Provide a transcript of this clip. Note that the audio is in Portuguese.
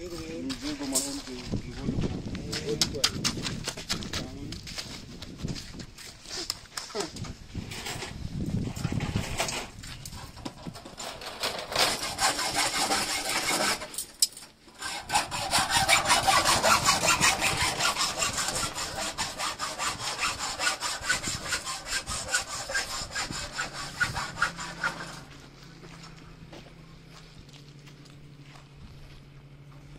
Eu Digo, digo, mano, digo.